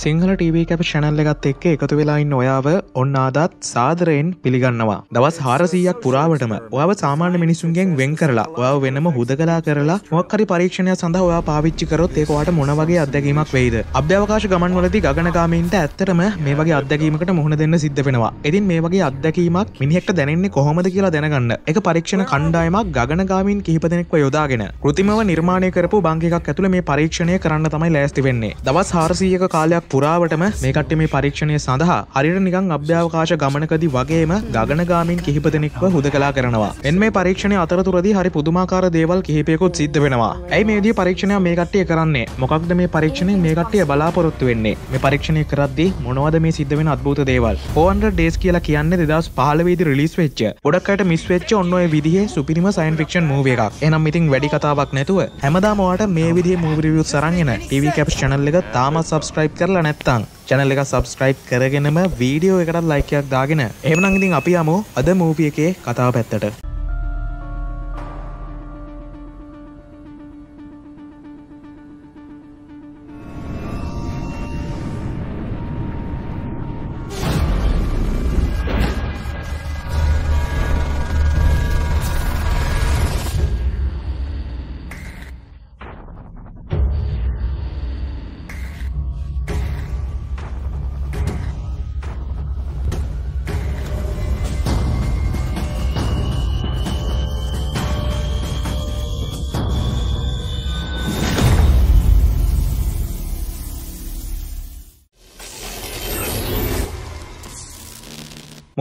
සිංහල ටව කැප ශනල්ල එකත් එක්ක එකතු වෙලායින්න ඔයාව ඔන්න අදත් සාදරයෙන් පිළිගන්නවා. දවස් හාරසීයක් පුරාවටම ඔයාව සාමාන්‍ය මිනිසුන්ගෙන් වෙන් කරලා ඔයාව වෙනම හුද කලා කරලා මොක්කරි පරීක්ෂණය සඳහා ඔයා පාවිච්චි කරොත් ඒකවාට මොනවගේ අත්දැකීමක් වෙයිද? අභ්‍යවකාශ ගමන්වලදි ගණකාමීන්ට ඇත්තරම මේ වගේ අත්දැකීමකට මුහුණ දෙන්න සිද්ධ වෙනවා. ඉතින් මේ වගේ අත්දැකීමක් මිනිහෙක්ට දැනෙන්නේ කොහොමද කියලා දැනගන්න. එක පරීක්ෂණ කණ්ඩායමක් ගණගාමීන් කිහිපදෙනෙක්ව යොදාගෙන කෘතිමව නිර්මාණය කරපු බංගේක් ඇතුළ මේ පරීක්ෂණය කරන්න තමයි ලෑස්ති වෙන්නේ. දවස් හාරසීයක කාලයක් පුරාවටම මේකට මේ පරීක්ෂණය සඳහා හරිට නිකං අභ්‍යාවකාශ ගමනකදි වගේම ගණගාමින් කිහිප දෙනෙක්ව හුද කලා කරනවා. එන් මේ පරීක්ෂණය අතරතුරදි හරි පුදුමාකාර දේවල් කිහිපයකුත් සිද්ධ වෙනවා. ඇයි මේදී පරීක්ෂණය මේ කට්ටිය කරන්නේ? මොකක්ද මේ පරීක්ෂණය? මේ කට්ටිය බලාපොරොත්තු වෙන්නේ. මේ පරීක්ෂණය කරද්දි මොනවද මේ සිද්ධ වෙන අත්භූත දේවල්? ඕන්ඩ ඩේස් කියලා කියන්න දෙදස් පහලවේදි රිලිස් වෙච්ච ගොඩක්කට මිස් වෙච්ච ඔන්න ඔය විදිහ සුපිරිම සයින් ෆික්ෂන් මූව එකක්. එනම් ඉතින් වැඩි කතාවක් නැතුව හැමදාමවාට මේ විදිහ මූවිරියුත් සරගෙන TV කැප් චනල් එක තාම සබස්ක්‍රයිබ් කරලා නැත්තං චැනල් එක සබස්ක්‍රයිබ් කරගෙනම වීඩියෝ එකට ලයිකයක් දාගෙන එහමනං ඉතින් අපි යමු අද මූපිය එකේ කතාව පැත්තට.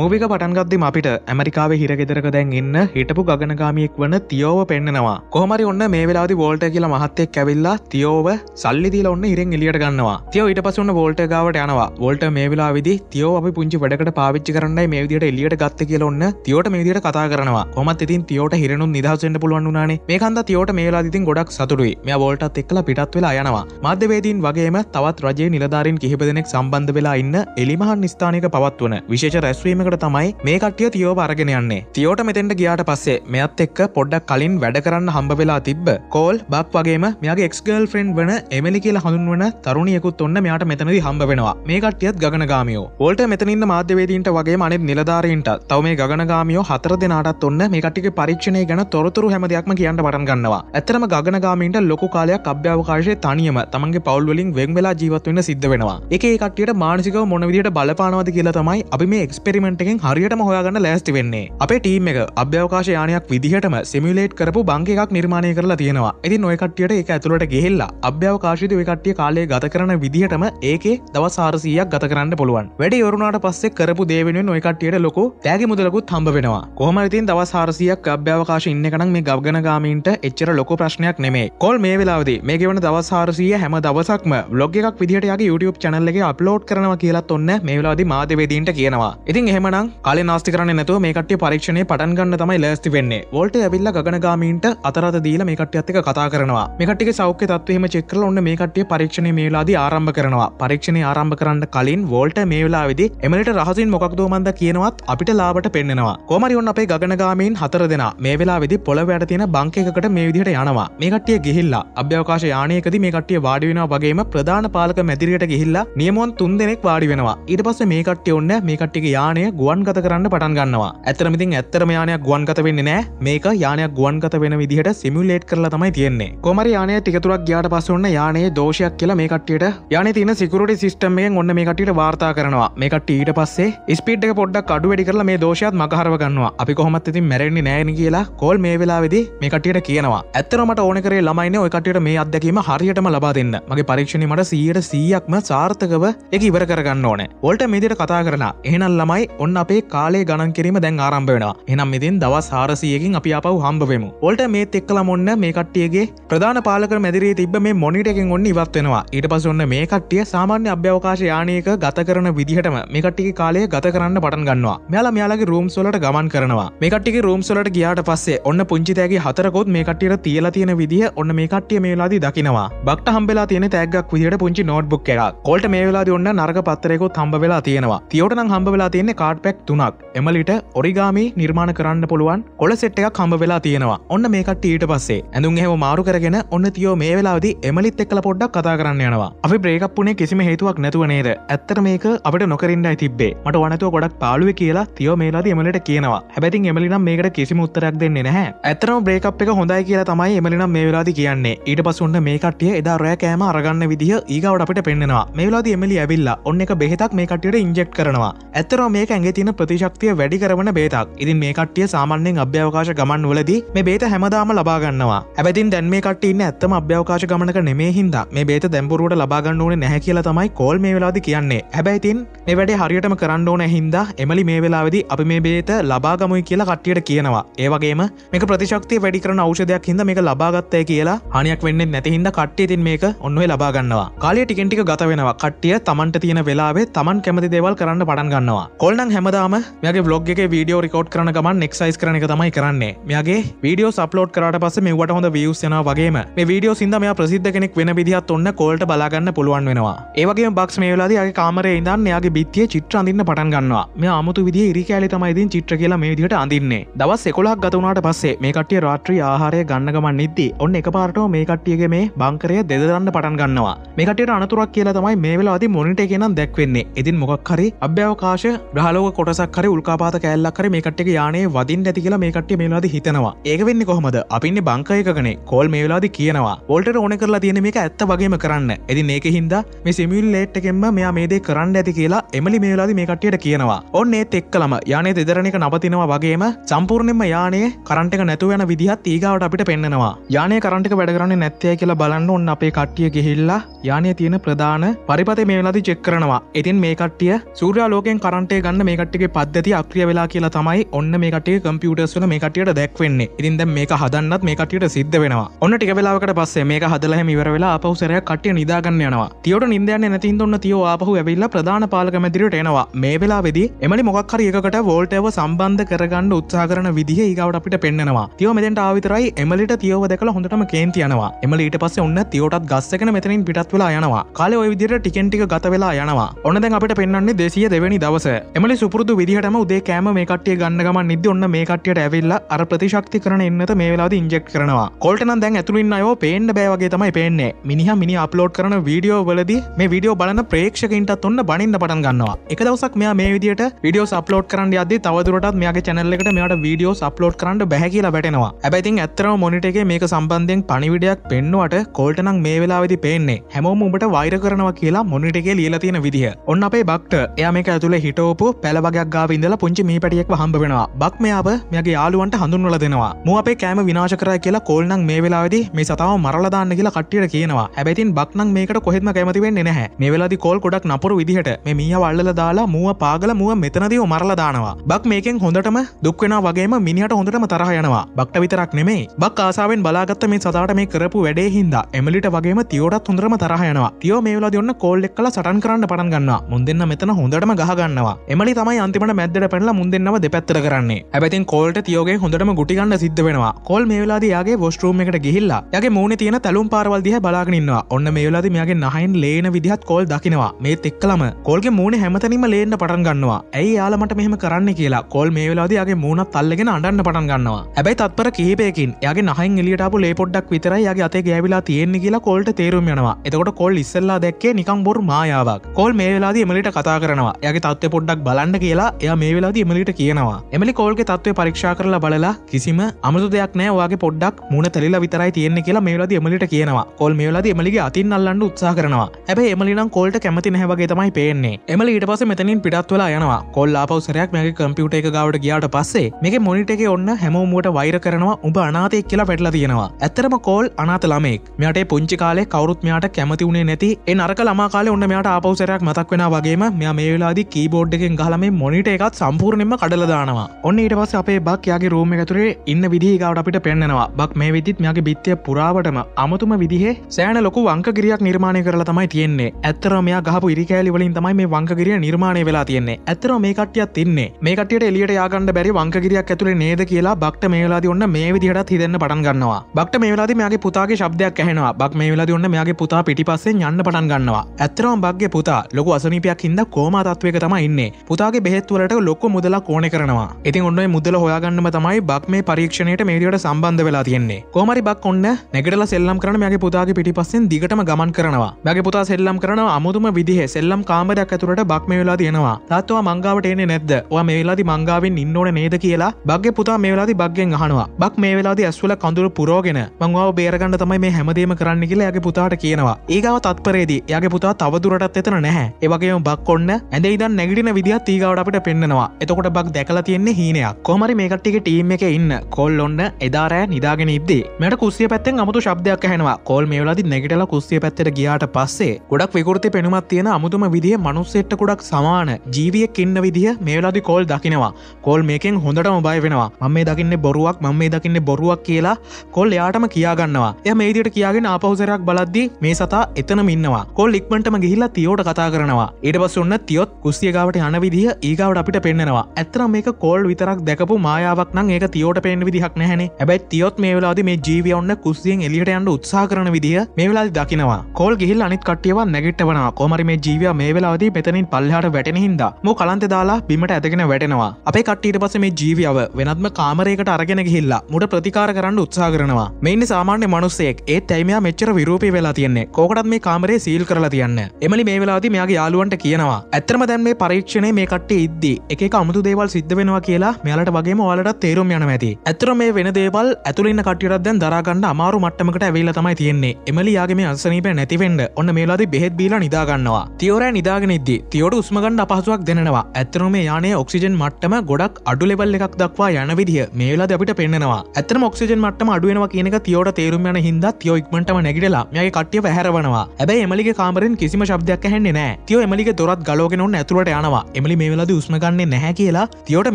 මූවික පටන්ගත්දිම අපිට ඇමරිකාව හිරගෙදරක දැන් ඉන්න හිටපු ගගනගාමියෙක් වන තියෝව පෙන්න්නනවා කොහමරි ඔන්න මේ වෙලාදි වෝල්ට කියලා මහත්තෙක් ඇවිල්ලා තියෝව සල්ලිදිල ඔන්න හිරෙන් එලියට ගන්නවා. තියෝ ඊට පසුන්න වෝල්ට ගාවට යනවා. වෝල්ට මේ වෙලා විදි තියෝ අපි පුංචි වැඩකට පාවිච්චි කරන්නයි මේ විදිට එලියට ගත්ත කියල ඔන්න තියෝට මේ විදිට කතා කරනවා. කොමත් ඉතින් තියෝට හිරනු නිදහසෙන්ට පුළුවන් වුණනේ. මේ කන්ද තියෝට මේලා ඉතින් ගොඩක් සතුරුයි මේ වෝල්ටත් එක්ල පිටත් වෙලා යනවා. මධ්‍යවේදීන් වගේම තවත් රජයේ නිලධාරින් කිහිප දෙනෙක් සම්බන්ධ වෙලා ඉන්න එලිමහන් ස්ථානක පවත්වන විශේෂ රැස්වීම කිරීමකට තමයි මේ කටිය තියෝ අරගෙන යන්නේ. තියෝට මෙතෙන්ට ගියාට පස්සේ මෙත් එක්ක පොඩ්ඩක් කලින් වැඩ කරන්න හම්බ වෙලා තිබ්බ කෝල් බක් වගේම මෙයාගේ එක්ස්ගල් ෆ්‍රෙන්් වන එමලි කියලා හඳුන්වන තරුණියකුත් ඔන්න මෙයාට මෙතනදි හම්බ වෙනවා. මේ කටියත් ගණගාමියෝ ඕල්ට මෙතනින්න මාධ්‍යවේදීන්ට වගේ මනෙත් නිලධාරීන්ට තව මේ ගණගාමියෝ හතර දෙනාටත් ඔන්න මේ කටික පරීක්ෂණය ගැන තොරතුරු හැම දෙයක්ම කියන්න පටන් ගන්නවා. ඇතරම ගණගාමීන්ට ලොකු කාලයක් අභ්‍යාවකාශය තනියම තමන්ගේ පවල්වලින් වෙන් වෙලා ජීවත්වන්න සිද්ධ වෙනවා. එක කටියට මානසිකව මොනවිදිට බලපානවද කියලා තමයි අපි මේ එක්ස්පෙරිමෙන්ට් එකෙන් හරියටම හොයාගන්න ලෑස්ති වෙන්නේ. අපේ ටීම් එක අභ්‍යවකාශ යානයක් විදිහටම සිමිලේට් කරපු බංක එකක් නිර්මාණය කරලා තියෙනවා. ඇති නොයකටියට එක ඇතුළට ගෙහෙල්ලා අභ්‍යවකාශිත කටිය කාලේ ගත කරන විදිහටම ඒකේ දවස් ආරසියක් ගත කරන්න පුළුවන්. වැඩි යවරුණට පස්සේ කරපු දේවෙන නොයකටියට ලොකු තෑගි මුදලකුත් හම්බ වෙනවා. කොහමරිතින් දවස් හාරසියක් අභ්‍යවකාශ ඉන්න කනම් මේ ගවගනගාමීන්ට එච්චර ලොක ප්‍රශ්නයක් නෙමේ කොල් මේ වෙලාද මේ ගෙවන දවස් හාරසිය හැම දවසක්ම බ්ලොග් එකක් විදිහටගේ YouTube චනල්ල එක අප්ලෝඩ් කරනවා කියලත් ඔන්න මේ වෙලාදි මාධවේදීන්ට කියනවා. ඉතින් එහෙමනම් කාලේ නාස්ති කරන්න නැතුව මේ කට්ටිය පරීක්ෂණය පටන් ගන්න තමයි ලෑස්ති වෙන්නේ. වෝල්ට ඇවිල්ල ගණගාමීන්ට අතරද දීල මේ කට්ටියත් එක කතා කරනවා. මේ කට්ටික සෞඛ්‍ය තත්වීම චෙක්කල ඔන්න මේ කට්ටිය පරීක්ෂණය මේලාදී ආරම්භ කරනවා. පරීක්ෂණය ආරම්භ කරන්න කලින් වෝල්ට මේ වෙලා වෙදි එමලට රහසින් මොක්දෝ මන්ද කියනවත් අපිට ලාබට පෙන්නවා කොමරි ඔන්න අපේ ගණගාමීන් හතර දෙෙන මේ වෙලා වෙදි පොළ වැට තියෙන බංකකට මේ විදිහට යනවා. මේ කට්ටිය ගිහිල්ලා අභ්‍යවකාශ යානයකද මේ කට්ටිය වාඩි වෙන වගේම ප්‍රධාන පාලක මැදිරියට ගිහිල්ලා නියමොන් තුන් දෙනෙක් වාඩි වෙනවා. ඊට පස්ස මේ කට්ටිය ඔන්න මේ කට්ටිගේ යානය ගුවන් ගත කරන්න පටන් ගන්නවා. ඇතරමිතින් ඇත්තරම යානයක් ගුවන්ගත වෙන්න නෑ. මේක යානයක් ගුවන්ගත වෙන විදිහට සිමිලේට් කරලා තමයි තියෙන්නේ. කොමර යානය ටිකතුරක් ගයාට පස්සන්න යානයේ දෝෂයක් කියලා මේ කට්ටියට යන තින සිකරට සිස්ටම්මයෙන් ඔන්න මේ කටියට වාර්තා කරනවා. මේකට ඊට පස්සේ ස්පීට් එක පොඩ්ඩක් අඩු වැඩි කරලා මේ දෝෂයත් මකහරව ගන්නවා. අපි කොහොමත් ඉතින් මැරෙන්නේ නෑන කියලා කෝල් මේ වෙලාවෙදි මේ කටියට කියනවා. ඇත්තරමට ඕන කරේ ළමයින ඔය කටියට මේ අත්දැකීම හරියටම ලබා දෙන්න. මගේ පරීක්ෂණ මට සීයට සීයක්ම සාර්ථකව එක ඉවර කරගන්න ඕන. ඔල්ට මේදිට කතා කරලා එහනල් ළමයි ඔන්න අපේ කාලේ ගණන් කිරීම දැන් ආරම්භ වෙනවා. එනම් ඉතින් දවස් හාරසියකින් අපි අපව හම්බවෙමු ඔල්ට මේත් එක්කල මොන්න මේ කට්ටියගේ ප්‍රධාන පාලක මැදිරේ තිබ මේ මොනිටකින් ඔන්න ඉවත් වෙනවා. ඊට පස ඔන්න මේ කට්ටිය සාමාන්‍ය අභ්‍යවකාශ යානයක ගත කරන විදිහටම මේ කට්ටික කාලය ගත කරන්න පටන් ගන්නවා. මෙයාලා මෙයාලගේ රූම් සොලට ගමන් කරනවා. මේ කට්ටිගේ රූම් සොලට ගියාට පස්සේ ඔන්න පුංචිතෑගේ හතරකොත් මේ කට්ටියට තියලා තියෙන විදිහ ඔන්න මේ කට්ටිය මේලාදී දකිනවා. බක්ට හම්බෙලා තියෙන තැගක් විදිට පුංචි නෝට්බුක් එක කොල්ට මේ වෙලා ඔන්න නරක පත්තරයකොත් හම්බ වෙලා තියෙනවා. තියෝට නම් හම්බ වෙලා තියෙන කාඩ් පැක් තුනක්. එමලිට ඔරිගාමි නිර්මාණ කරන්න පුළුවන් කොල සෙට් එකක් හම්බ වෙලා තියෙනවා. ඔන්න මේකට ඊට පස්සේ. ඇඳුම් එහෙම මාරු කරගෙන ඔන්න තියෝ මේ වෙලාදි එමලිත් එක්කල පොඩ්ඩක් කතා කරන්න යනවා. අපි බ්‍රේකප්පුනේ කිසිම හේතුවක් නැතුව නේද? ඇත්තර මේක අපට නොකරින්ඩයි තිබේ මට වනතුව ගොඩක් පාලුව කියලා තියෝ මේලාද එමලට කියනවා. හැබැතින් එමලිනම් මේකට කිසිම උත්තරක් දෙන්නේ නැහැ. ඇතරම බ්‍රේකප් එක හොඳයි කියලා තමයි එමලිනම් මේ වෙලාදි කියන්නේ. ඊට පසුන්න මේ කටිය එදා රෑ කෑම අරගන්න විදිහ ඒගවට අපිට පෙන්නවා මේ වෙලාදි එමලි ඇවිල්ලා ඔන්න එක බෙහෙතක් මේ කටියට ඉන්ජෙක්් කරනවා. ඇත්තර මේක ඇගේ තින ප්‍රතිශක්තිය වැඩි කරන බේතක්. ඉතින් මේ කට්ටිය සාමාන්‍යෙන් අභ්‍යවකාශ ගමන් වලදී මේ බේත හැමදාම ලබාගන්නවා ඇබැතින් දැන් මේ කටන්න ඇත්තම අභ්‍යවකාශ ගමනක නෙමේ හින්ද. මේ බේත දැම්පුරුවට ලබාගන්න ඕන නැහැ කියලා තමයි කෝල් මේ වෙලාදි කියන්නේ. හැබැයිතින් මේ වැඩේ හරියටම කරන්න ඕන හින්දා එමලි මේ වෙලාවෙදි අපි මේ බේත ලබාගමුයි කියලා කට්ටියට කියනවා. ඒවගේම මේක ප්‍රතිශක්තිය වැඩි කරන ෞෂධයක් හිද මේක ලබාගත්තය කියලා හනියක් වෙන්න නැතිහින්ද කට්ටිය තින් මේක ඔන්නුවේ ලබාගන්නවා කාලය ටිකෙන්ටික ගත වෙනවා. කට්ටිය තමන්ට තියෙන වෙලාවේ තමන් කැමති දේවල් කරන්න පටන් ගන්නවා. කොල්නං හැමදාම මගේ බ්ලොග් එක වීඩියෝ රිකෝඩ් කරන ගමන් එක්සයිස් කරන එක තමයි කරන්නේ. මගේ වීඩියෝ සප්ලෝඩ් කරට පස මේවට හොඳ වියස් යන වගේම මේ වීඩියෝ සිද මෙයා ප්‍රසිද්ධ කෙනෙක් වෙන විදිහත් ඔන්න කෝල්ට බලාගන්න පුළුවන් වෙනවා. ඒවගේ බක්ස් මේ වෙලාදී අගේ කාමරේ ඉදන්න යාගේ බිත්තිය චිත්‍ර අඳන්න පටන් ගන්නවා. මේ අමුතු විදි ඉරිකෑලි තමයිදින් චිත්‍ර කියලා මේ විදිහට අඳන්නේ. දවස් එකොලක් ගතවුණට පස්සේ මේ කටිය රාත්‍රී ආහාරය ගන්නගමන් නිද්දී ඔන්න එක පාරටෝ මේ කට්ටියගේ මේ බංකරය දෙදරන්න පටන් ගන්නවා. මේකට අනතුරක් කියලා තමයි මේ වෙලාදී මොනිට කියනම් දැක්වෙන්නේ. ඉතින් මොකක් හරි අභ්‍යවකාශ ග්‍රහලෝක කොටසක් හරි උල්කාපාත කෑල්ලක් හරි මේ කට්ටිය යානේ වදින් ඇති කියලා මේ කට්ටිය මේ වෙලාදී හිතනවා. ඒක වෙන්නේ කොහොමද? අපින්නේ බංකයකනේ කෝල් මේ වෙලාදී කියනවා. වෝල්ටර් ඕන කරලා තියෙන මේක ඇත්ත වගේම කරන්න. ඉතින් ඒක හින්දා මේ සිමියුලේට් එකෙන්ම මෙයා මේ දේ කරන්න ඇති කියලා එමලි මේ වෙලාදී මේ කට්ටියට කියනවා. ඔන්න ඒත් එක්කලම යානේ දෙදරන එක නවතිනවා වගේම සම්පූර්ණයෙන්ම යානේ කරන්ට එක නැතුව යන විදිහත් ඒගාවට අපිට පෙන්නවා යානය කරන්ටක වැඩ කරන්න නැත්තය කියලා බලන්න ඔන්න අපේ කට්ටිය ගෙහිල්ලා යානය තියෙන ප්‍රධාන පරිපත මේ වෙලාදි චෙක් කරනවා. ඉතින් මේ කට්ටිය සූරයා ලෝකෙන් කරන්ටේ ගන්න මේ කට්ටිගේ පද්ධති අක්‍රිය වෙලා කියලා තමයි ඔන්න මේ කටේ කම්පියුටර්ස් වල මේ කටියට දැක්වෙන්නේ. ඉතින් දැන් මේක හදන්නත් මේ කටියට සිද්ධ වෙනවා. ඔන්න ටික වෙලාවකට පස්සේ මේක හදලා හැම ඉවර වෙලා ආපහු සැරයක් කට්ටිය නිදාගන්න යනවා. තියට නින්ද යන්නේ නැති හින්දා ඔන්න තියෝ ආපහු ඇවිල්ලා ප්‍රධාන පාලක මැදිරියට එනවා. මේ වෙලාවේදී එමලි මොකක් හරි එකකට වෝල්ටේව සම්බන්ධ කරගන්න උත්සාහ කරන විදිහ ඊගවට අපිට පෙන්නවා තියෝ මෙතෙන්ට ආවිතරයි එමලිට තියෝව දැකලා හොඳටම කේන්ති යනවා. එමලි ඊට පස්සේ ඔන්න තියෝටත් ගස්සකන මෙතනින් පිටත් වෙලා යනවා. කාලේ ওই විදිහට ටිකෙන් ටික ගත වෙලා යනවා. ඔන්න දැන් අපිට පෙන්වන්නේ 200 දෙවෙනි දවස. එමලි සුපුරුදු විදිහටම උදේ කෑම මේ කට්ටිය ගන්න ගමන් නිද්දි ඔන්න මේ කට්ටියට ඇවිල්ලා අර ප්‍රතිශක්ති කරන එන්නත මේ වෙලාවදී ඉන්ජෙක්ට් කරනවා. කොල්ට නම් දැන් ඇතුළු ඉන්න අයෝ පේන්න බෑ වගේ තමයි පේන්නේ. මිනිහා මිනි අප්ලෝඩ් කරන වීඩියෝ වලදී මේ වීඩියෝ බලන ප්‍රේක්ෂකින්ටත් ඔන්න බනින්න පටන් ගන්නවා. එක දවසක් මෙයා මේ විදිහට වීඩියෝ අප්ලෝඩ් කරන්න යද්දි තවදුරටත් මෙයාගේ channel එකට මෙයාට වීඩියෝ අප්ලෝඩ් කරන්න බැහැ කියලා වැටෙනවා. හැබැයි ඉතින් ඇත්තටම මොනිටර් එකේ මේක සම්බන්ධයෙන් පණිවිඩයක් පෙන්නුවට කොල්ට නම් මේ වෙලාවේදී පේන්නේ. හැමෝම උඹට වෛර කරනවා කියලා මොනිටර් එකේ ලියලා තියෙන විදිහ. ඔන්න අපේ බක්ට එයා මේක ඇතුලේ හිටවපු පැලවගයක් ගාව ඉඳලා පුංචි මී පැටියෙක්ව හම්බ වෙනවා. බක් මෙයාව මෙයාගේ යාළුවන්ට හඳුන්වලා දෙනවා. මූ අපේ කෑම විනාශ කරා කියලා කෝල් නම් මේ වෙලාවේදී මේ සතාව මරලා දාන්න කියලා කට්ටියට කියනවා. හැබැයි ඉතින් බක් නම් මේකට කොහෙත්ම කැමති වෙන්නේ නැහැ. මේ වෙලාවේදී කෝල් ගොඩක් නපුරු විදිහට මේ මීයා වල්ලලා දාලා මුව පාගල මුව මෙතනදීව මරලා දානවා. බක් මේකෙන් හොඳටම දුක් වෙනවා වගේම මිනිහට හොඳටම තරහ යනවා. බක්ට විතරක් නෙමේ බක් ආසාාවෙන් බලාගත්ත මේ සතාට මේ කරපු වැඩේ හින්දා එමලිට වගේම තියෝටත් හොඳරම තරහ යනවා. තියෝ මේ වෙලාදී ඔන්න කෝල් එක්කල සටන් කරන්න පටන් ගන්නවා. මුන් දෙන්න මෙතන හොඳටම ගහගන්නවා එමලි තමයි අන්තිමට මැද්දට පැනලා මුන් දෙන්නව දෙපැත්තට කරන්නේ. හැබැතින් කෝල්ට තියෝගේ හොඳටම ගුටිගන්න සිද්ධ වෙනවා. කෝල් මේ වෙලාදී යාගේ වොස්ටරූම් එකට ගිහිල්ලා යගේ මූුණ තියෙන තැලුම් පාරවල් දිහ බලාගෙනන්නවා ඔන්න මේ වෙලාදී මෙයාගේ නහයින් ලේන විදිහත් කෝල් දකිනවා. මේත් එක්කලම කෝල්ගේ මූුණ හැමතනින්ම ලේන්න පටන් ගන්නවා. ඇයි යාලමට මෙහම කරන්න කියලා කෝල් මේ වෙලාදයාගේ මූුණත් අල්ලගෙන අඩන්න පටන් ගන්නවා. ඇබයි තත්පර කිහිපයකින් යාගේ නහන් එලියටපු ලේ පොඩ්ඩක් විතරයි යාගේ අතේ ගෑවිලා තියෙන්නේ කියලා කොල්ට තේරුම් යනවා. එතකොට කොල් ඉස්සල්ලා දැක්කේ නිකම් බොරු මායාවක්. කොල් මේ වෙලාදී එමලිට කතා කරනවා. යාගේ තත්ත්වය පොඩ්ඩක් බලන්න කියලා එයා මේ වෙලාදී එමලිට කියනවා. එමලි කෝල්ගේ තත්ත්වය පරීක්ෂා කරලා බලලා කිසිම අමුතු දෙයක් නෑ වාගේ පොඩ්ඩක් මුණ තැලිලා විතරයි තියෙන්නේ කියලා මේ වෙලාදී එමලිට කියනවා. කොල් මේ වෙලාදී එමලිගේ අතින් අල්ලන්න උත්සාහ කරනවා. හැබැයි එමලි නම් කොල්ට කැමති නැහැ වගේ තමයි පේන්නේ. එමලි ඊට පස්සේ මෙතනින් පිටත් වෙලා යනවා. කොල් ආපහු සැරයක් මගේ කම්පියුටර් එක ගාවට ගියාට පස්සේ මේකේ මොනිටර් එකේ ඔන්න හැමෝමුවට වෛර කරනවා උඹ අනාතයෙක් කියලා පැටලා තියෙනවා. ඇත්තරම කෝල් අනාත ළමෙක්. මෙයාට පුංචි කාලේ කවුරුත් මෙයාට කැමති වුණේ නැති. ඒ නරක ළමා කාලේ ඔන්න මෙයාට ආපහු සැරයක් මතක් වෙනා වගේම මෙයා මේ වෙලාවේදී කීබෝඩ් එකෙන් ගහලා මේ මොනිටර් එකත් සම්පූර්ණයෙන්ම කඩලා දානවා. ඔන්න ඊට පස්සේ අපේ බක් යාගේ රූම් එක ඇතුලේ ඉන්න විදිහ ගාවට අපිට පෙන්නනවා. බක් මේ විදිහත් මෙයාගේ බිත්තිය පුරාවටම අමුතුම විදිහේ සෑහෙන ලොකු වංකගිරියක් නිර්මාණය කරලා තමයි තියෙන්නේ. ඇත්තරම මෙයා ගහපු ඉරිකෑලි වලින් තමයි මේ වංකගිරිය නිර්මාණය වෙලා තියෙන්නේ. ඇත්තරම මේ කට්ටියත් ඉන්නේ. මේ කට්ටියට එළියට ය아가න්න බැරි වංකගිරියක් ඇතුලේ නේද කියලා බක්ට මේ වෙලාවේදී ඔන්න මේ විදිහටත් හිතෙන්න පටන් ගන්නවා. බක්ට මේ වෙලාවේදී මෙයාගේ පුතාගේ ශබ්දයක් ඇහෙනවා. බක් මේ වෙලාවේදී ඔන්න මෙයාගේ පුතා පිටිපස්සෙන් යන්න පටන් ගන්නවා. ඇත්තරම බක්ගේ පුතා ලොකු අසනීපයක් හින්දා කෝමා තත්වයක තමයි ඉන්නේ. පුතා පුතාගේ බෙහෙත්වලට ලොක්ක මුදලා කෝන කරනවා. ඉතින් ඔන්න මුදල හොයාගන්නම තමයි බක් මේ පරීක්ෂණයට මේඩියට සම්බන්ධ වෙලා තියෙන්නේ. කෝමරි බක් ඔන්න නැගටල සෙල්ලම් කරන මගේ පුතාගේ පිටිපස්සෙන් දිගටම ගමන් කරනවා. මගේ පුතා සෙල්ලම් කරන අමුතුම විදිහ සෙල්ලම් කාමරයක් ඇතුරට බක් මේ වෙලා තියෙනවා තාත්තුවා මංගාවට එන්නේ නැද්ද? ඔය මේ වෙලාදි මංගාවෙන් ඉන්න ඕන නේද කියලා බක්ගේ පුතා මේ වෙලාදි බක්ගෙන් අහනවා. බක් මේ වෙලාදි ඇස්වල කඳුරු පුරෝගෙන මංවාව බේරගන්න තමයි මේ හැමදේම කරන්න කියලා යාගේ පුතාට කියනවා. ඒගව තත්පරේදී යාගේ පුතා තවදුරටත් එතන නැහැ. ඒවගේම බක් ඔන්න ඇඳ ඉදන් නැගටින විදිහත් තීගවට අපිට පෙන්න්නවා. එතකොට බක් දැකලා තියෙන්නේ හීනයක්. කොමරි මේකට්ටික ටීම් එක ඉන්න. කොල් ඔන්න එදාරෑ නිදාගෙන ඉද්දේ. මට කුස්සිය පැත්තෙන් අමුතු ශබ්දයක් හැනවා කොල් මේලදි නැගටල කුස්සිය පැත්තට ගියාට පස්සේ ගොඩක් විකෘති පෙනුමත් තියෙන අමුතුම විදිහ මනුස්සෙට්ට ගොඩක් සමාන. ජීවියක් ඉන්න විදිහ මේලදි කෝල් දකිනවා. කෝල් මේකෙන් හොඳටම බය වෙනවා. මම මේ දකින්න බොරුවක් මම මේ දකින්න බොරුවක් කියලා කොල් යාටම කියාගන්නවා එය මේදිට කියාගෙන ආපහුසරයක් බලද්දි මේ සතා එතන ඉන්නවා. කොල් ඉක්මටම ගිහිල්ලා තියෝට කතා කරනවා. ඊට පස් ඔන්න තියොත් කුස්සියගාවට යන විදිහ ඒගවට අපිට පෙන්නවා ඇතර මේක කෝල් විතරක් දැකපු මායාවක් නම් ඒක තියෝට පෙන් විදිහක් නැහැනේ. ඇබැයි තියොත් මේ වෙලාද මේ ජීවිය ඔන්න කුස්සියෙන් එලියට යන්න උත්සා කරන විදිහ මේ වෙලාදි දකිනවා. කෝල් ගිහිල් අනිත් කට්ටියව නැගිට්ටවනවා කොමරි මේ ජීවිය මේ වෙලාදී මෙතනින් පල්ලහට වැටෙන හින්දා මෝ කලන්ත දාලා බිමට ඇදගෙන වැටෙනවා. අපේ කට්ටියට පස මේ ජීවියාව වෙනත්ම කාමරයකට අරගෙන ගිහිල්ලා මුට ප්‍රතිකාර කරන්න උත්සා කරනවා. මෙන්න සාමාන්‍ය මනුස්සෙක්. ඒත් ඇයිමයා මෙච්චර විරූපී වෙලා තියන්නේ? කෝකටත් මේ කාමරේ සීල් කරලා තියන්න? එමලි මේ වෙලාදී මෙයාගේ යාලුවන්ට කියනවා. ඇත්තරම දැන් මේ පරීක්ෂණය මේ කට්ටේ ඉද්දී එක අමුතු දේවල් සිද්ධ වෙනවා කියලා මෙයාලට වගේම ඔයාලට තේරුම් යන ඇති. ඇතර මේ වෙන දේවල් ඇතුලන්න කටියටත් දැන් දරාගන්න අමාරු මට්ටමකට ඇවිල්ල තමයි තියෙන්නේ. එමලියාගේ මේ අසනීප නැතිවෙන්ඩ ඔන්න මේලාද බෙහෙත් බීල නිදාගන්නවා තියෝරෑ නිදාගෙන ඉද්දි තියෝට උස්මගණ්ඩ අපහසුවක් දෙනවා ඇතරම යානේ ඔක්සිජන් මට්ටම ගොඩක් අඩු ලෙවල් එකක් දක්වා යන විදිහ මේලාද අපිට පෙන්නවා ඇතම ඔක්සිජන් මට්ටම අඩුවෙනවා කියනක තියෝට තේරුම් යන හිද තියෝ ඉක්මටම නැගිටලා මගේ කට්ටිය පැහැරවනවා. ඇබයි එමලිගේ කාමරෙන් කිසිම ශබ්දයක් හැන්නේ නෑ තියෝ එමලිගේ දොරත් ගලෝගෙන ඔන්න ඇතුළට යනවා. එමලි මේ වෙලද උස්මගන්නේ නැහැ කියලා තියෝට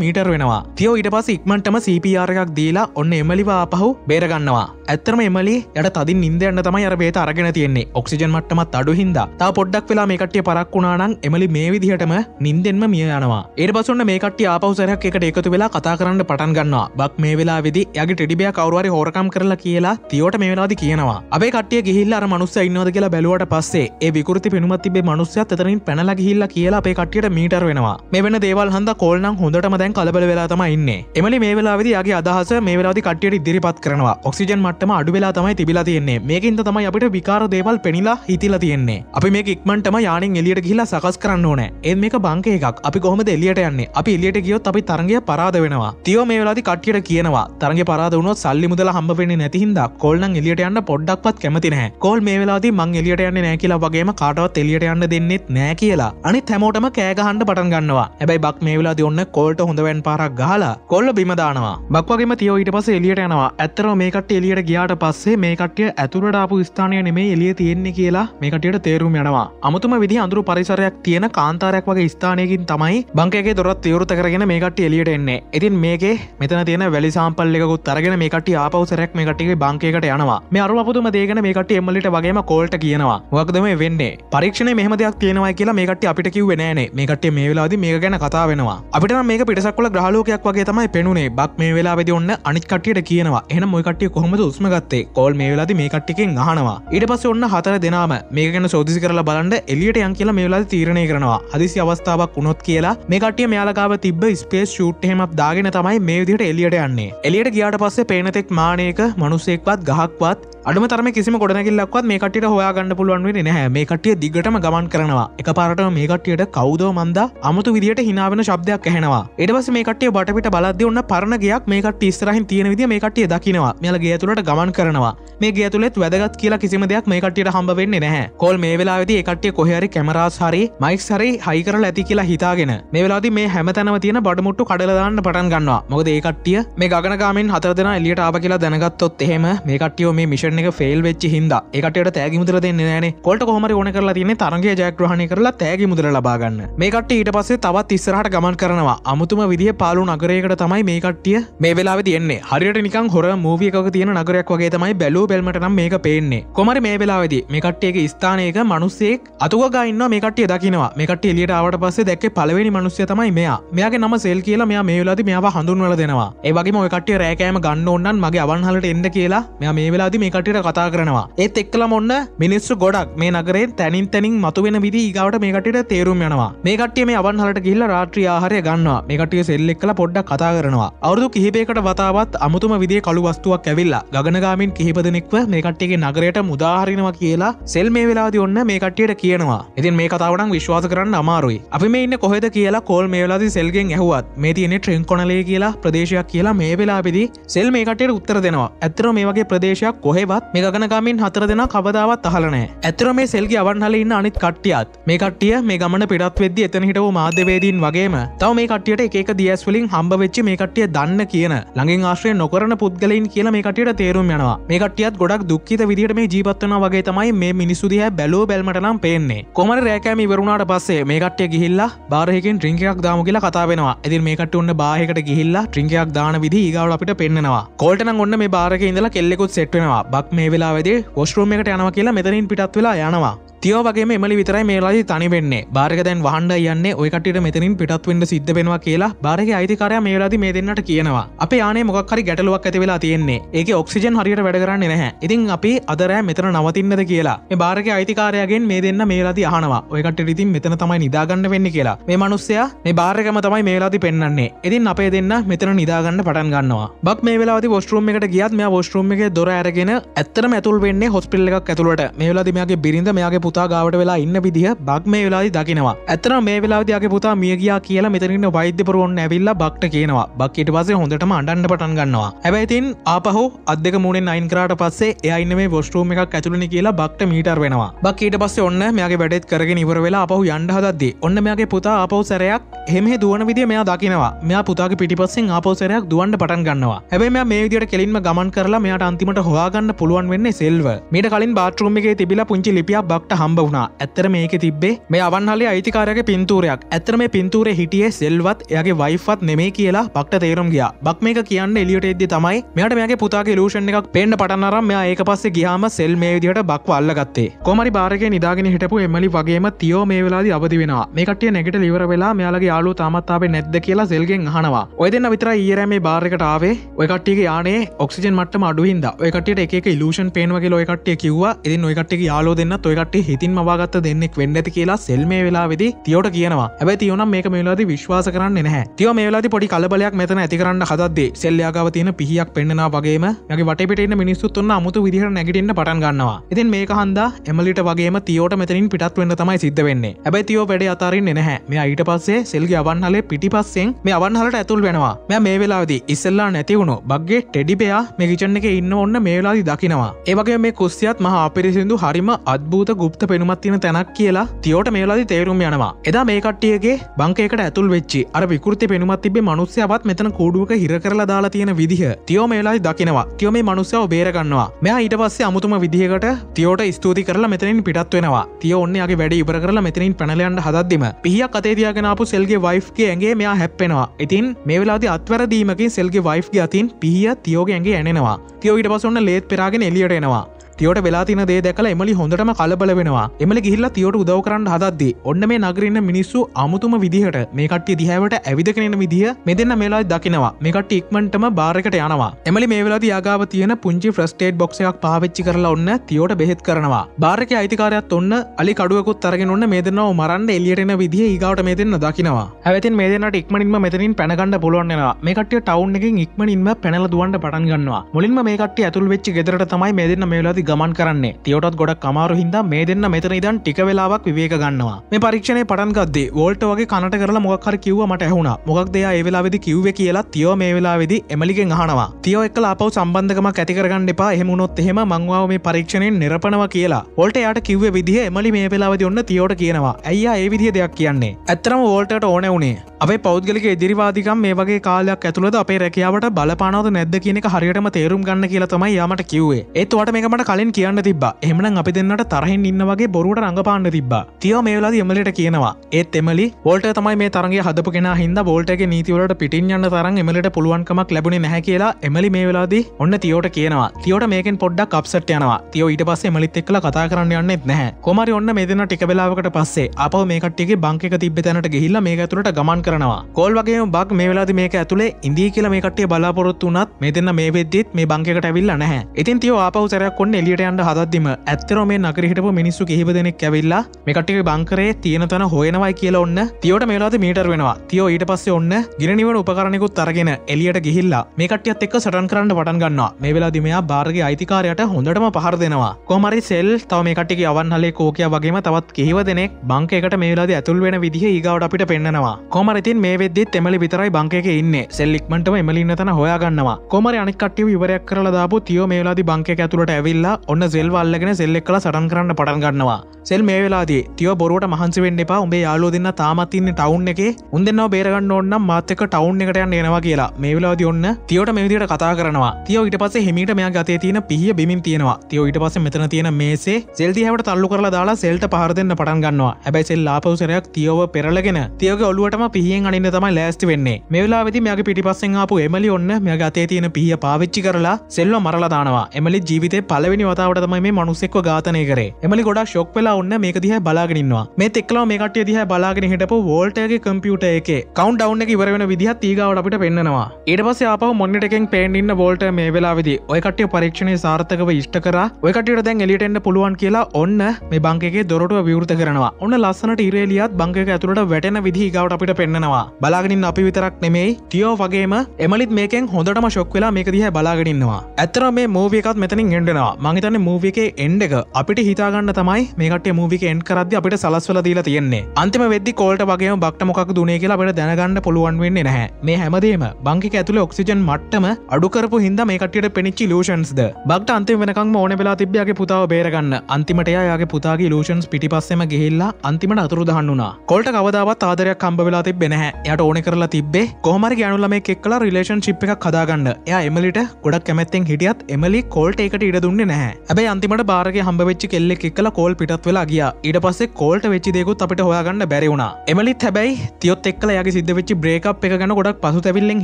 මීටර් වෙනවා. තියෝ ඊට පස් ඉක්මටම CPRයක් දීලා ඔන්න එමලිවා පහු බේරගන්නවා ඇත්තරම එමලි යට තදින් ඉන්දයන්න තමයි අර බේත අරගෙන තියෙන්නේ. ඔක්සිජන් මට්ටමත් අඩු හින්ද. තා පොඩ්ඩක් වෙලා මේ කට්ටිය පරක් වුණානං එමලි මේ විදිහටම නින්දෙන්ම මිය යනවා. ඒ පසුන්න මේ කට්ටිය ආපවසරයක් එකට එකතු වෙලා කතා කරන්න පටන් ගන්නවා. බක් මේ වෙලා වෙදි යගේ ටෙඩිබිය කවරුවරි හෝරකම් කරලා කියලා තියෝට මේ වෙලාදි කියනවා. අපේ කට්ටිය ගිහිල්ල අර මනුස්ස ඉන්නවද? කියලා බැලුවට පස්සේ ඒ විකෘති පෙනුමත් තිබේ මනුස්සයත් එතරින් පැනල ගිහිල්ල කියලා අපේ කට්ටියට මීටර් වෙනවා. මේ වෙන දේවල් හන්ද කෝල්නම් හොඳටම දැන් කලබල වෙලා තමයි ඉන්න. එමලි මේ වෙලාවිදි යගේ අදහස මේ වෙලාදි කට්ටියට ඉදිරිපත් කරනවා. ඔක්සිජන් මට්ටම අඩු වෙලා තමයි තිබිලා තියෙන්නේ. මේකින්ද තමයි අපිට විකාර දේවල් පෙනිලා හිතිලා තියෙන්නේ. අපි මේ ඉක්මටම යානින් එලියට ගිහිලා සකස් කරන්න ඕන. ඒ මේක බංක එකක්. අපි කොහොමද එලියට යන්නේ? අපි එලියට ගියොත් අපි තරගය පරාද වෙනවා. තියෝ මේ වෙලාදි කට්ටියට කියනවා තරග පරාද වුණොත් සල්ලි මුදල හම්බ වෙන්නේ නැතිහින්ද කොල්නම් එලියට යන්න පොඩ්ඩක්වත් කැමති නැහැ. කෝල් මේ වෙලාදී මං එලියට යන්න නෑ කියලා වගේම කාටවත් එලියට යන්න දෙන්නෙත් නෑ කියලා. අනිත් හැමෝටම කෑගහන්ඩ පටන් ගන්නවා. ඇබයි බක් මේ වෙලාදී ඔන්න කොල්ට හොඳවැන් පාරක් ගහලා කොල්ල බිමදානවා බක්වගේම තියෝ ඊට පස එලියට යනවා. ඇත්තර මේකට එලියට ගියාට පස්සේ මේ කට්ටිය ඇතුරට ආපු ස්ථානය නෙමේ එලිය තියෙන්නේ කියලා මේකටියට තේරුම් යනවා. අමුතුම විදි අඳුරු පරිසරයක් තියෙන කාන්තාරයක් වගේ ස්ථානයකින් තමයි බංකගේ දොරත් තවරුත කරගෙන මේකට එලියට එන්නේ. ඉතින් මේකේ මෙතන තියෙන වැලි සාම්පල්ලෙකුත් අරගෙන මේකට ආපවසරයක් මේ කටිගේ බංකයකට යනවා. මේ අරු අපතුම දේගෙන මේකට එමලිට වගේම කෝල්ට කියනවා. වක්දම වෙන්නේ? පරීක්ෂණ මෙහම දෙයක් තියෙනවා කියලා මේකට අපිට කිව් නෑනේ. මේකට මේ වෙලාද මේ ගැන කතා වෙනවා. අපිට මේක පිටසක්ල ග්‍රහලෝකයක් වගේ තමයි පෙනුනේ. බක් මේ වෙලා වෙදි ඔන්න අනිත් කටියට කියනවා. එන මොයිකටිය කොහොමද උස්මගත්තේ කෝල් මේ වෙලාද මේ කට්ටිකෙන් අහනවා. ඊට පස්ස ඔන්න හතර දෙනාම මේ ගැන සෝදිසි කරලා බලන්ඩ එලියට යන් කියලා මේ වෙලාද තීරණය කරනවා. හදිසි අවස්ථාවක් වුණොත් කියලා මේ කටිය මෙයාලකාව තිබ ස්පේස් ෂූට් හෙමක් දාගෙන තමයි මේ විදිට එලියට යන්නේ. එලියට ගියාට පස්සේ පේනතෙක් මානයක මනුස්සෙක්වත් ගහක්වත් අඩම තරම කිසිම ගොඩනැකිල්ලක්වත් මේ කටියට හොයාගන්න පුළුවන් වෙන්නේ නැහැ. මේ කටිය දිගටම ගමන් කරනවා. එක පාරට මේ කටියට කවුදෝ මන්ද අමුතු විදිට හිනාවෙන ශබ්දයක් ඇහෙනවා. එඩවස් මේ කටිය බටපිට බලද්ද ඔන්න පරණ ගයක් මේකට ඉස්රහින් තියෙන විදි මේ කටිය දකිනවා. මෙල ගේ තුළට ගමන් කරනවා. මේ ගේ තුළෙත් වැදගත් කියලා කිසිම දෙයක් මේ කටියට හම්බ වෙන්නේ නැහැ. කොල් මේ වෙලාවෙදි එකටිය කොහරි කැමරාස් හරි මයික් හරි හයි කරල ඇති කියලා හිතාගෙන මේ වෙලාදි මේ හැමතැනව තියෙන බඩමුට්ටු කඩලදාන්න පටන් ගන්නවා. මොකද ඒ කට්ටිය මේ ගගනගාමෙන් හතර දෙෙන එලියට ආප කියලා දැනගත්තොත් එහෙම මේ කට්ටියෝ මේ මිෂණ එක ෆෙල් වෙච්ච හිද ඒකට තෑගි මුදර දෙන්න නෑන කොල්ට කොහමර ඕන කරලා තියන තරගේ ජයග්‍රහණය කරලා තෑගි මුදර ලබාගන්න මේකට ඊට පස්සේ තවත් ඉස්සරහට ගමන් කරනවා. අමුතුම විදිහ පාලු නගරයකට තමයි මේ කට්ටිය මේ වෙලා තියන්නේ හරියට නිකන් හොර මූවියක තියෙන නගරයක් වගේ තමයි බැලූ බෙල්මට නම් මේක පේන්නේ. කොමරි මේ වෙලාවෙදි මේ කට්ටියගේ ස්ථානයක මනුස්සෙක් අතුගන්න මේ කටිය දකිනවා. මේකට එලියට ආවට පස්සේ දැක්ක පලවෙනි මනුස්්‍ය තමයි මෙයා. මෙයාගේ නම සෙල් කියලා මෙයා මේ වෙලාදි මෙයාව හඳුන්වල දෙනවා. ඒවගේ මොය කටිය රෑකෑම ගන්න ඔන්නන් මගේ අවන්හලට එන්න කියලා මෙයා මේ වෙලාදි මේ කටියට කතා කරනවා. ඒත් එක්කලම ඔන්න මිනිස්සු ගොඩක් මේ නගරේ තැනින් තැනින් මතුවෙන විදි ඒගවට මේකටට තේරුම් යනවා. මේකටිය මේ අවන්හලට ගිල්ල රාත්‍රී ආහරය ගන්නවා. මේකටිය සෙල්ලෙක් කල පොඩ්ඩක් කතා කරනවා. අවුදු කිහිපයකට වතාවත් අමුතුම විදිේ කළු වස්තුවක් ඇවිල්ලා ගගනගාමින් කිහිපදනෙක්ව මේකට්ටියගේ නගරයට මුදාහරිනවා කියලා සෙල් මේ වෙලාදි ඔන්න මේ කට්ටියට කියනවා. ඉතින් මේ කතාවනක් විශ්වාස කරන්න අමාරුයි. අපි මේ ඉන්න කොහෙද කියලා කෝල් මේ වෙලාදි සෙල්ගෙන් ඇහුවත්. මේ තියෙන ට්‍රෙන් කොනලේ කියලා ප්‍රදේශයක් කියලා මේ වෙලාපෙදි සෙල් මේ කටයට උත්තර දෙනවා. ඇත්තර මේ වගේ ප්‍රදේශයක් කොහෙවත් මේ ගගනගාමින් හතර දෙෙන කවදාවත් අහලනෑ ඇතර මේ සෙල්ගේ අවන්හල ඉන්න අනිත් කට්ටියත් මේ කට්ටිය මේ ගමන පිටත් වෙද්දි එතන හිටව මාධ්‍යවේදීන් වගේම තව මේ කටියට එක දියස්වලින් හම්බ වෙච්චි මේ කට්ටිය දන්න කියන ළඟින් ආශ්‍රය නොකරන පුද්ගලයින් කියලා මේ කටියට තේරුම් යනවා. මේ කටියත් ගොඩක් දුක්කිත විදිට මේ ජීපත්වන වගේ තමයි මේ මිනිසුදිහ බැලෝ බැල්මට නම් පේන්නේ. කොමර රෑකෑම ඉවරුණාට පස්සේ මේ කට්ටිය ගිහිල්ලා බාරහකින් ට්‍රිංකයක් දාම කියලා කතා වෙනවා. ඇතින් මේකට ඔන්න බාහකට ගිහිල්ලා ට්‍රිංකයක් දාන විදි ඒගවට අපිට පෙන්නවා කෝල්ටන ඔන්න මේ බාරක ඉඳලා කෙල්ලෙකුත් සෙට්වෙනවා බක් මේ වෙලාවෙදේ ඔස්ට්‍රෝම එකට යනවා කියලා මෙතනින් පිටත් වෙලා යනවා. තියෝ වගේ මෙමලි විතරයි මේලාදි තනි වෙන්නේ. බාරක දැන් වහන්ඩ යන්නේ ඔයකට මෙතනින් පිටත්වෙන්ට සිද්ධ වෙනවා කියලා බාරක අයිතිකාරය මේලාදි මේ දෙන්නට කියනවා. අප යානේ මොක්හරි ගැටලුවක් ඇති වෙලා තියෙන්නේ. ඒක ඔක්සිජන් හරියට වැඩ කරන්න නැහැ. ඉතින් අපි අදරෑ මෙතන නවතින්නද කියලා. මේ බාරක අයිතිකාරයගෙන් මේ දෙන්න මේලාදි අහනවා. ඔයකට ඉතින් මෙතන තමයි නිදාගන්න වෙන්න කියලා. මේ මනුස්සයා මේ බාරකම තමයි මේලාදි පෙන්න්නේ ඉතින් අපේ දෙන්න මෙතන නිදාගන්න පටන් ගන්නවා. බක් මේ වෙලාදි ෝස්ටරෝම් එකට ගියත් මේ ෝස්ටරෝම් එක දොර ඇරගෙන ඇත්තම ඇතුල් වෙන්නේ හොස්පිල්ල එකක් ඇතුළට. මේ වෙලාදිමයාගේ බිරිඳ මෙයාගේ පුතා ගාවට වෙලා ඉන්න විදිහ බක් මේ වෙලාදි දකිනවා. ඇතන මේ වෙලාදයාගේ පුතා මියගයා කියලා මෙතරින්න වෛද්‍යපරුවන් ඇවිල්ල බක්ට කියනවා. බක්කට පසේ හොඳටම අඩන්න පටන් ගන්නවා. හැබැයිතින් ආපහු අදක මුණෙන් අයින් කරට පස්සේ එයයින්න මේ වොස්ටරූම එකක් ඇතුලනි කියලා බක්ට මීටර් වෙනවා. බක්කීට පස්සේ ඔන්න මෙයාගේ වැඩෙත් කරගෙන ඉවර වෙලා අපහු යන්ඩ හදද්දි ඔන්න මෙයාගේ පුතා අපව් සැරයක් හෙම දුවන විදිිය මෙයා දකිනවා. මෙයා පුතාගේ පිටිපස්සෙන් ආපවසරයක් දුවන්ට පටන් ගන්නවා. හැබයි මෙයා මේ විදිට කෙලින්ම ගමන් කරලා මෙයාට අන්තිමට හොයාගන්න පුළුවන් වෙන්නේ සෙල්ව. මීට කලින් බාටරුම එකේ තිබිලා පුංචි ලිපියක් බක්ට හම්බ වුණා. ඇත්තර මේක තිබේ මේ අවන්හලේ අයිතිකාරගේ පින්තූරයක්. ඇතර මේ පින්තූර හිටියේ සෙල්වත් එයාගේ වයිෆත් නෙමේ කියලා බක්ට තේරුම් ගිය. බක් මේක කියන්න එලියට එද්දි තමයි මෙයට මේගේ පුතාගේ ලූෂණ එකක් පේන්න පටන්නරම් මෙයා ඒක පස්සේ ගියාම සෙල් මේ විදිහට බක් වල්ලගත්තේ කොමරි බාරක නිදාගෙන හිටපු එමලි වගේම තියෝ මේ වෙලාදි අවදි වෙනවා. මේකටිය නැගට ලිවර වෙලා මෙයාලගේ යාලු තාමත්තාවේ නැද්ද කියලා සෙල්ගෙන් අහනවා. ඔය දෙන්න විතර ඊරෑ මේ බාරකට ආවේ. ඔයකට්ටියගේ යානේ ඔක්සිජන් මට්ටම අඩුහින්ද ඔයකට එක ඉලූෂන් පේනවගේ ඔයකට්ටිය කිව්වා. ඉතින් ඔයකට්ටිය යාලෝ දෙන්න ඔයකට්ටිය හිතින් මවාගත්ත දෙන්නෙක් වෙන්න ඇති කියලා සෙල් මේ වෙලා වෙදි තියෝට කියනවා. ඇබැ තියවනම් මේක මේලාද විශ්වාස කරන්න නැහැ. තියෝ මේලාති පොඩි කලබලයක් මෙතන ඇති කරන්න හදදේ සෙල්ලයාගාව තියෙන පිහියක් පෙන්න්නා වගේම යගේ වටපිටන්න මිනිස්සුත්තුන්න අමුතු විදිහට නැගටන්න පටන් ගන්නවා. ඉතින් මේක හන්දා එමලිට වගේම තියෝට මෙතනින් පිටත් වෙන්න තමයි සිද්ධ වෙන්නේ. ඇබැ තියෝ වැඩ අතාරින් නැහැ. මේ අයිට පස්සේ සෙල්ගේ අවන්හලේ පිටි පස්සෙන් මේ අවන්හලට ඇතුල් වෙනවා. මෙ මේ වෙලාදී ඉස්සල්ලා නැතිවුණු බක්ගේ ටෙඩිපයා මේ කිචන්න එක ඉන්න ඔන්න මේලාදි දකිනවා. ඒවගේ මේ කුස්සියත් මහ අපිරිසිදු හරිම අත්භූත ගුප්ත පෙනුමත් තියෙන තැනක් කියලා තියෝට මේලාදි තේරුම් යනවා. එදා මේ කට්ටියගේ බංකේකට ඇතුල් වෙච්චි. අර විකෘති පෙනුමත් තිබේ මනුස්්‍යවත් මෙතන කෝඩුවක හිර කරලා දාලා තියෙන විදිහ. තියෝ මේලායි දකිනවා. තියෝ මේ මනුස්සයාව බේරගන්නවා මෙයා ඊට පස්සේ අමුතුම විදිහකට තියෝට ස්තුති කරලා මෙතනින් පිටත් වෙනවා. තිය ඔන්නයාගේ වැඩ ඉවර කරලා මෙතනින් පැනලයන්ට හදද්දිම පිහියක් අතේතියාගෙනපු සෙල්ගේ වයිෆ්ගේ ඇගේ මෙයා හැප්පෙනවා. ඉතින් මේ වෙලාදි අත්වැරදීමකින් සෙල්ගේ වයිෆ්ගේ අතින් පිහිය තියෝගේ ඇගේ ඇනෙනවා. තියෝ ඊට පසන්න ලේත් පෙරාගෙන එලියට එනවා. තිවට වෙලාතින දේ දැකල එමලි හොඳටම කලබල වෙනවා. එමල ගිහිල්ලා තිවට උදව කරන්න හදද්දි ඔන්න මේ නගරන්න මිනිස්සු අමුතුම විදිහට මේකට දිහාවට ඇවිදකෙනෙන විදිහ මෙදන්න මේලා දකිනවා. මේකට ඉක්මටම බාරකට යනවා. එමලි මේ වෙලා යාගාව තියෙන පුංචි ෆ්‍රස්ටේට් බොක්ෂයක් පාවිච්චි කරලා ඔන්න තිවට බෙහෙත් කරනවා. බාරක අයිතිකාරයක් ඔන්න අලි කඩුවකුත් තරගෙන ඔන්න මේදන්නව මරන්න එලියටෙන විදිහ ඒගවට මේ දෙන්න දකිනවා. ඇවතින් මේ දෙන්නට ඉක්මනින්ම මෙතනින් පැනගන්න පුළුවන්නවා මේකට ටවුන් එකින් ඉක්මනින්ම පැනල දුවන්ට පටන් ගන්නවා. මුලින්ම මේකට ඇතුල් වෙච්චි ගෙදරට තමයි මේ දෙන්න මේලාදි ගමන් කරන්නේ. තියවටත් ගොඩක් කමාරු හින්දා මේ දෙන්න මෙතන ඉදන් ටික වෙලාවක් විවේක ගන්නවා. මේ පරීක්ෂණය පටන්ගත්දේ වෝල්ට වගේ කනට කරලා මොක්හර කිව්ව මට ඇහුණ. මොක් දෙයා ඒවෙලාවෙදි කිව්ව කියලා තියෝ මේ වෙලාවෙදි එමලිගෙන් අහනවා. තියෝ එක් අපව සම්බන්ධකම ඇතිකරගන්න එපා. එහෙමුණොත් එහෙම මංවාව මේ පරීක්ෂණයෙන් නිරපනවා කියලා. ොල්ට යාට කිව්ව විදිහ එමලි මේ වෙලාවදි ඔන්න තියෝට කියනවා. ඇයියා ඒ විදිහ දෙයක් කියන්නේ? ඇත්තරම වෝල්ටට ඕන වුණේ. අපේ පෞද්ගලික එදිරිවාදිකම් මේ වගේ කාලයක් ඇතුළද අපේ රැකියාවට බලපානවද නැද්ද කියන එක හරියටම තේරුම් ගන්න කියලා තමයි යාමට කිව්වේ. ඒත් වට මේකමට කලින් කියන්න තිබ එහමන අපි දෙන්නට තරහින් ඉන්න වගේ බොරුට රඟපාන්න තිබ තියෝ මේලාද එමලට කියනවා. ඒත් එමලි ෝල්ට තමයි මේ තරගේ හදපු කෙන හිද ෝල්ටගේ නීතිවලට පිටින් යන්න තරන් එමලට පුළුවන්කමක් ලැබුණ නැහැ කියලා එමලි මේ වෙලාදී ඔන්න තියෝට කියනවා. තියෝට මේකෙන් පොඩ්ඩක් අපසට යනවා. තියෝ ඊට පස්සේ මලිත් එක්ල කතා කරන්න යන්නෙත් නැහැ. කොමරි ඔන්න මෙදන ටික වෙලාවකට පස්සේ අප මේකටගේ බංක තිබ තැනට ගහිල්ල මේ ඇතුළට ගමන් කරනවා. කෝල් වගේ බක් මේ වෙලාද මේක ඇතුළේ ඉන්දී කියල මේ කටේ බලාපොරොත්තු වනත් මෙතන්න මේ වෙද්දිත් මේ බංකට ඇවිල්ල නැහැ. ඉතින් තිය ආපව සරයක් කොන්න එලියට අන්ට හදත්දිම ඇත්තර මේ නගර හිටපු මිනිස්සු කිහිප දෙනෙක් ඇවිල්ලා මේකටේ බංකරේ තියෙන තන හොයනවයි කියලා ඔන්න තිවට මේලාද මීටර් වෙනවා. තියෝ ඊට පස්සේ ඔන්න ගිනිවන උපකරනෙකුත් අරගෙන එලියට ගිහිල්ලා මේකටියත් එක් සටන් කරන්න පටන් ගන්න මේ වෙලා දිමයා බාරගේ අයිතිකාරයට හොඳටම පහර දෙනවා. කොමරි සෙල් තව මේ කට්ටික අවන්හලේ කෝකය වගේම තවත් කිහිව දෙනෙක් බංකකට මේලාද ඇතුල් වෙන විදිහ ඒගවට අපිට පෙන්නවා කොමරඉතින් මේ වෙද්දෙත් එමලි විතරයි බංකක ඉන්න. සෙල්ලික්මටම එමලින්න තන හොයාගන්නවා. කොමර අනිකට්ටිය විවරයක් කරලා දාපු තියෝ මේලාදි බංක ඇතුළට ඇවිල්ලා ඔන්න සෙල්වල්ලගෙන සෙල්ලෙක් කල සටන් කරන්න පටන් ගන්නවා. සෙල් මේ වෙලාදී තියෝ බොරුවට මහන්සි වෙන්න එපා. උඹේ යාලෝ දෙන්න තාමත්තින්න ටවුන් එක. උන්දන්න බේරගන්න ඔන්න මාතක ටවුන් එකට යන්න එනවා කියලා. මේ වෙලාදි ඔන්න තියට මෙවිදිට කතා කරනවා. තියෝ ඉට පස හිමිට මෙයා ගතේ තියෙන පිහිය බිමින් තියෙනවා. තියෝ ඉට පස මෙතන තියෙන මේසේ සෙල්දිහට තල්ලු කරලා දාලා සෙල්ට පහරදන්න පටන් ගන්නවා. හැබැයි සෙල් ලාපවසරයක් තියෝව පෙරලගෙන තියෝක ඔලුවටම පිහියෙන් අනින්න තමයි ලෑස්ති වෙන්නේ. මේ වෙලාවෙදි මෙයාගේ පිටිපස්සෙන් ආපු එමලි ඔන්න මෙයා ගතේ තියෙන පිහිය පාවිච්චි කරලා සෙල්ව මරලා දානවා. එමලි ජීවිතේ පලවෙනි වතාවට තමයි මේ මනුස්සෙක්ව ඝාතනය කරේ. එමලි ගොඩක් ශොක් වෙලා ඔන්න මේක දිහ බලාගෙනන්නවා මේ එක්ලා මේ කටිය දිහ බලාගෙන හිටපු වෝල්ටගේ කම්පියුට එක කවන්් ඩව් එක ඉවරෙන විදිහත් ඒගවට අපිට පෙන්නවා ඊට පස අප මොන්නට එකෙන් පේන්න්න වෝල්ට මේ වෙලාවිදි ඔය කටිය පරීක්ෂණය සාර්ථකව ඉෂ්ට කර. ඔයකටියට දැන් එලිටෙන්න්න පුළුවන් කියලා ඔන්න මේ බංකගේ දොරටුව විවෘත කරනවා. ඔන්න ලස්සනට ඉරේලියත් බංක ඇතුළට වැටෙන විදි ගවට අපිට පෙන්නවා බලාගෙනින් අපි විතරක් නෙමෙයි ටියෝ වගේම එමලිත් මේකෙන් හොඳටම ශොක් වෙලා මේක දිහ බලාගෙනන්නවා ඇත්තර මේ මූවියකත් මෙතනින් එන්ඩෙනවා මහිතන්න මූවික එන්ඩ එක. අපිට හිතාගන්න තමයි මේකට මූවික එන් කරද අපිට සලස්වල දීලා තියෙන්නේ. අන්තිම වෙදදි කෝල්ට වගේ බක්ට මොක් දුනේ කියලා අපට දැනගන්න පුළුවන් වෙන්නේ නැහැ. මේ හැමදේම බංකි ඇතුළ ඔක්සිජන් මට්ටම අඩුකරපු හිද මේකටියට පෙනිච්චි ලූෂන්ස්ද බක්ට අන්තිම වෙනකම් ඕන වෙලා තිබ්‍යගේ පුතාව බේරගන්න. අන්තිමට යාගේ පුතාගේ ලූෂන්ස් පිටිපස්සෙම ගිහිල්ලා අන්තිමට අතුරු දහන්නුනා කොල්ට කවදාවත් ආදරයක් කම්බ වෙලා තිබෙන යට ඕන කරලා තිබේ කොහමරි ගනුලම එක්ලා රිලේෂන් චිප් එකක් කදාගන්න එයා එමලිට ගොඩක් කැමැත්තෙන් හිටියත් එමලි කෝල්ට එකට ඉඩ දුන්නේ නැහැ. ඇබයි අන්තිමට බාරගේ හම්බවෙච්චි කෙල්ලෙක් එක්කලා කෝල් පිටත් වෙලා ගිය. ඊට පස්සේ කෝල්ට වෙච්චි දෙකුත් අපිට හොයාගන්න බැරි වුණා. එමලිත් හැබැයි තියොත් එක්කල යගේ සිද්ධ වෙච්චි බ්‍රේකප් එක ගැන ගොඩක් පසු තැවිල්ලෙන්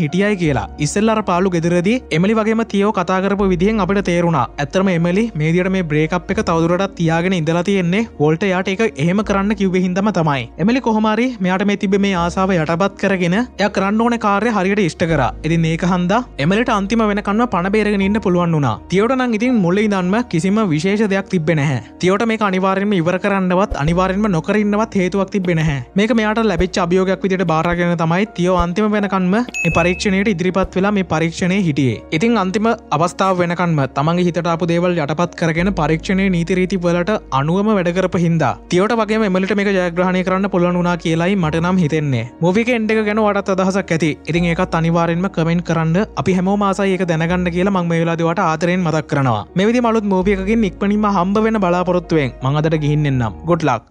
හිටියයි කියලා. ඉස්සල්ලර පාලු ගෙදරදී එමලි වගේම තියෝ කතාකරපු විදිහෙන් අපිට තේරුණා. ඇතරම එමලි මේදියට මේ බ්‍රේකප් එක තවදුරටත් තියාගෙන ඉඳලා තියෙන්නේ වොල්ට යාට එක එහෙම කරන්න කිව්වෙ හින්දම තමයි. එමලි කොහොමරි මෙයාට මේ තිබ මේ ආසාාව යටපත් කරගෙන ය කරන්න ඕන කාර්ය හරියට ඉෂ්ට කර. ඉතින් ඒක හන්ද එමලට අන්තිම වෙනකන්න පණ බේරගෙන ඉන්න පුළුවන් වුණා. තියට නම් ඉතින් මුල්ල දන්ම කිසිම විශේෂ දෙයක් තිබෙන හැ තියට මේ අනිවාරෙන්ම ඉවර කරන්නවත් අනිවාරෙන්ම නොකරන්නවත් හේතුවක් තිබෙන හැ මේක මෙයාට ලැබිච් අභියෝගයක් විදිට බාරගෙන තමයි තියෝ අන්තිම වෙනකන්ම මේ පරීක්ෂණයට ඉදිරිපත් වෙලා මේ පරීක්ෂණය හිටියේ. ඉතින් අන්තිම අවස්ථාව වෙනකන්ම තමන්ගේ හිතට අපපු දේවල් යටපත් කරගෙන පරීක්ෂණය නීතිරීති වලට අනුවම වැඩකරප හින්දා තියට වගේ මෙමලට මේක ජයග්‍රහණය කරන්න පුළන් වනා කියලායි මට නම් හිතෙන්නේ. මොවික එන්ඩ එක ගැන වටත් අදහසක් ඇති. ඉතින් ඒකත් අනිවාරෙන්ම කමෙන්ට් කරන්න අපි හැමෝ මාසයි ඒක දැනගන්න කියලා මං මේලාදවට ආතරයෙන් මදක් කරනවා. මෙවිදි මලුත් මෝපියකින් ඉක්පනින්ම හම්බ වෙන. බලාපොරොත්තුවෙන් මඟදට ගිහින්නෙන්නම් ගොඩ්ලක්